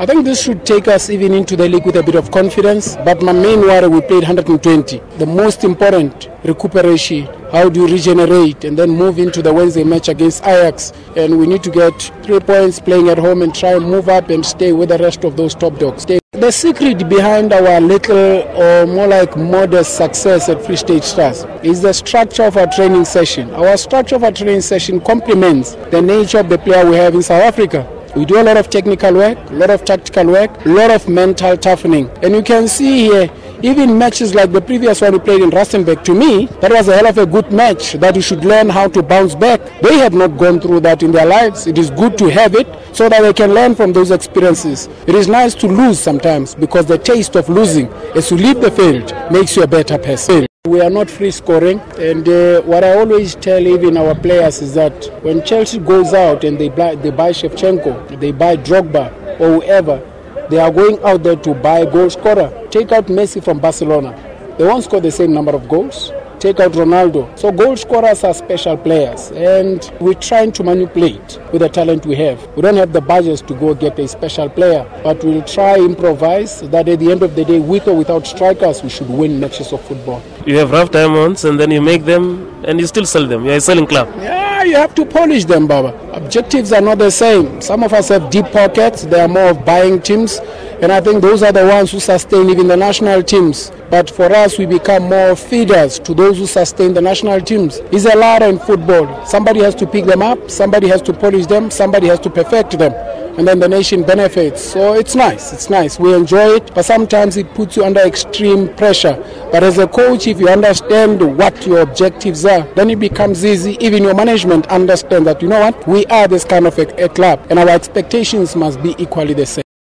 I think this should take us even into the league with a bit of confidence. But my main worry, we played 120. The most important, recuperation. How do you regenerate and then move into the Wednesday match against Ajax? And we need to get three points playing at home and try and move up and stay with the rest of those top dogs. The secret behind our little or more like modest success at Free State Stars is the structure of our training session. Our structure of our training session complements the nature of the player we have in South Africa. We do a lot of technical work, a lot of tactical work, a lot of mental toughening. And you can see here, even matches like the previous one we played in Rustenburg, to me, that was a hell of a good match that you should learn how to bounce back. They have not gone through that in their lives. It is good to have it so that they can learn from those experiences. It is nice to lose sometimes because the taste of losing as you leave the field makes you a better person. We are not free scoring, and uh, what I always tell even our players is that when Chelsea goes out and they buy, they buy Shevchenko, they buy Drogba or whoever, they are going out there to buy goal scorer. Take out Messi from Barcelona, they won't score the same number of goals. Take out Ronaldo. So goal scorers are special players, and we're trying to manipulate with the talent we have. We don't have the budgets to go get a special player, but we'll try improvise that at the end of the day, with or without strikers, we should win matches of football. You have rough diamonds and then you make them and you still sell them. You're a selling club. Yeah, you have to polish them, Baba. Objectives are not the same. Some of us have deep pockets, they are more of buying teams, and I think those are the ones who sustain even the national teams. But for us, we become more feeders to those who sustain the national teams. It's a lot in football. Somebody has to pick them up, somebody has to polish them, somebody has to perfect them and then the nation benefits. So it's nice, it's nice. We enjoy it, but sometimes it puts you under extreme pressure. But as a coach, if you understand what your objectives are, then it becomes easy. Even your management understand that, you know what, we are this kind of a, a club, and our expectations must be equally the same.